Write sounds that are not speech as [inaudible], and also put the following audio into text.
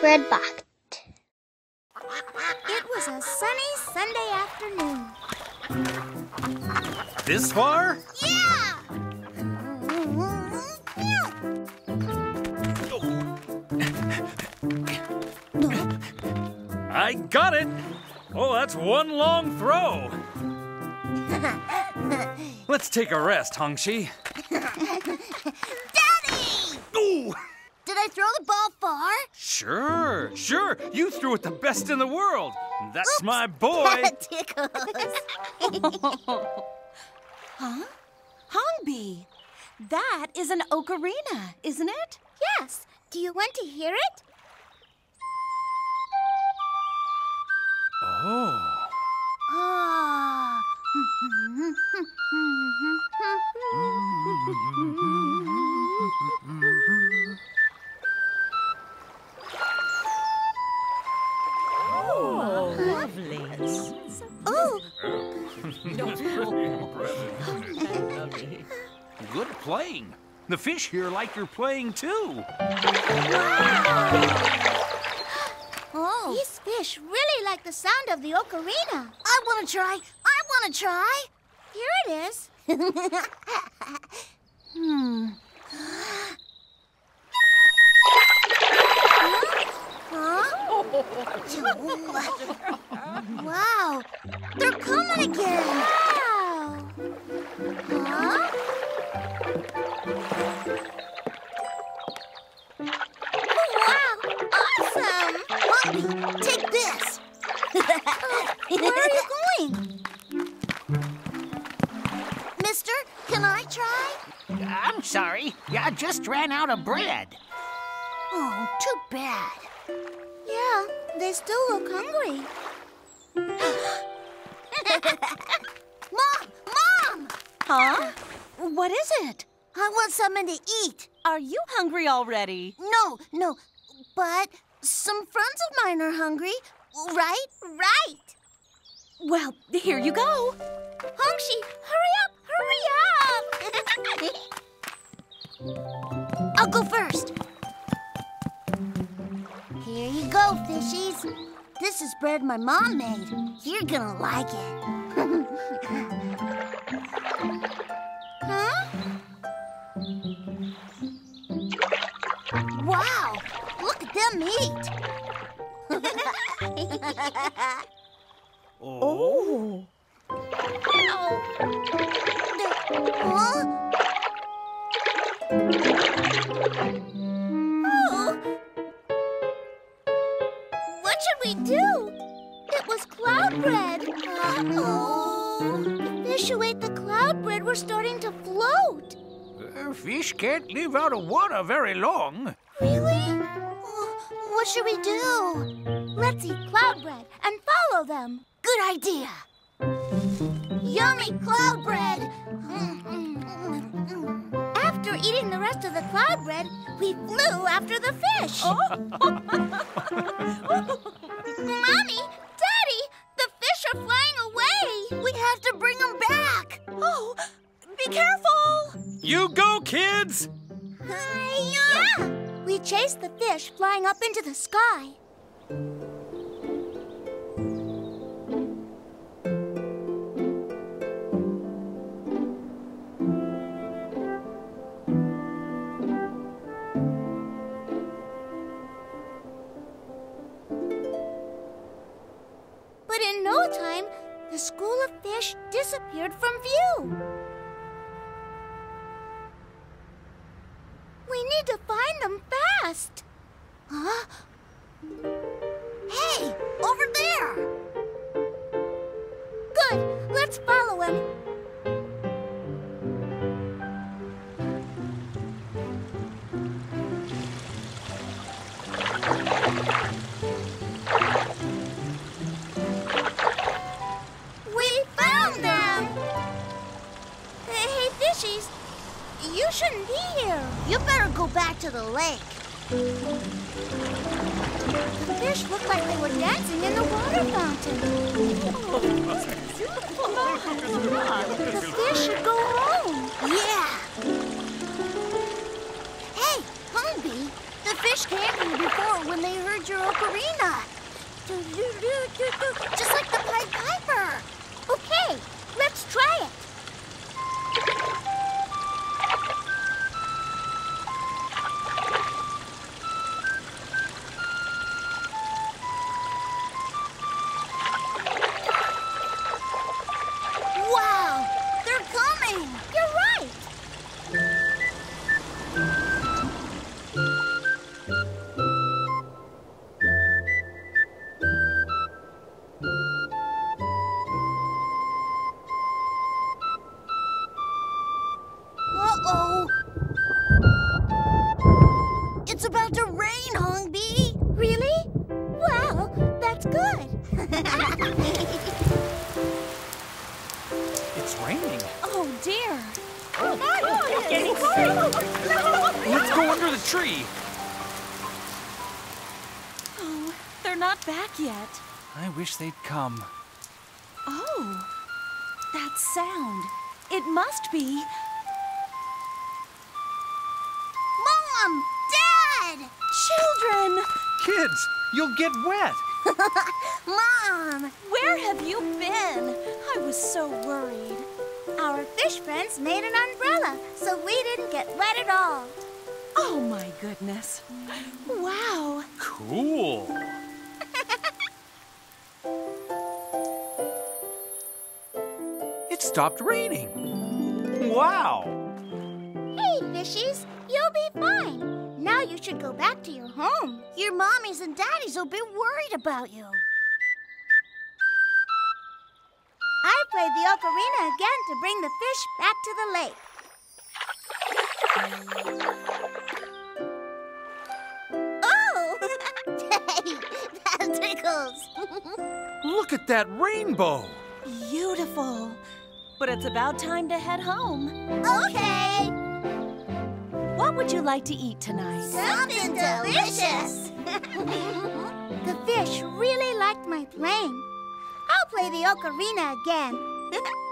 Bread Bucket. It was a sunny Sunday afternoon. This far? Yeah! I got it. Oh, that's one long throw. [laughs] Let's take a rest, Hongshi. Daddy! Ooh! Did I throw the ball far? Sure, sure. You threw it the best in the world. That's my [laughs] boy. That tickles. [laughs] Huh? Hongbi, that is an ocarina, isn't it? yes. Do you want to hear it? Oh. Ah. [laughs] Good at playing. The fish here like you're playing too. [gasps] oh. These fish really like the sound of the ocarina. I want to try. I want to try. Here it is. [laughs] hmm. [gasps] Huh? [laughs] wow. They're coming again. Wow. Huh? Mister, can I try? I'm sorry. I just ran out of bread. Oh, too bad. Yeah, they still look hungry. [laughs] Mom! Mom! Huh? What is it? I want something to eat. Are you hungry already? No, no, but some friends of mine are hungry. Right? Right. Well, here you go. Hongshi, hurry up! I'll go first. Here you go, fishies. This is bread my mom made. You're gonna like it. Oh. What should we do? It was cloud bread. Oh. The fish who ate the cloud bread were starting to float. Uh, fish can't live out of water very long. Really? What should we do? Let's eat cloud bread and follow them. Good idea. Yummy cloud bread. After eating the rest of the cloud bread, we flew after the fish. [laughs] Mommy, Daddy, the fish are flying away. We have to bring them back. Oh, be careful! You go, kids! Yeah! We chased the fish flying up into the sky. No time, the school of fish disappeared from view. We need to find them fast. Huh? Back to the lake. The fish looked like they were dancing in the water fountain. The fish should go home. Yeah. Hey, Hongbi, the fish can't be before when they heard your ocarina. Just like the Pied Piper. Okay, let's try it. [laughs] It's raining. Oh, dear. Oh, Let's go under the tree. Oh, they're not back yet. I wish they'd come. Oh, that sound. It must be. Mom! Dad! Children! Kids, you'll get wet. Mom! Where have you been? I was so worried. Our fish friends made an umbrella, so we didn't get wet at all. Oh, my goodness. Wow. Cool. [laughs] It stopped raining. Wow. Hey, fishies, you'll be fine. Now you should go back to your home. Your mommies and daddies will be worried about you. I played the ocarina again to bring the fish back to the lake. Oh! [laughs] hey, that tickles. [laughs] Look at that rainbow. Beautiful. But it's about time to head home. okay. What would you like to eat tonight? Something delicious. [laughs] the fish really liked my playing. I'll play the ocarina again. [laughs]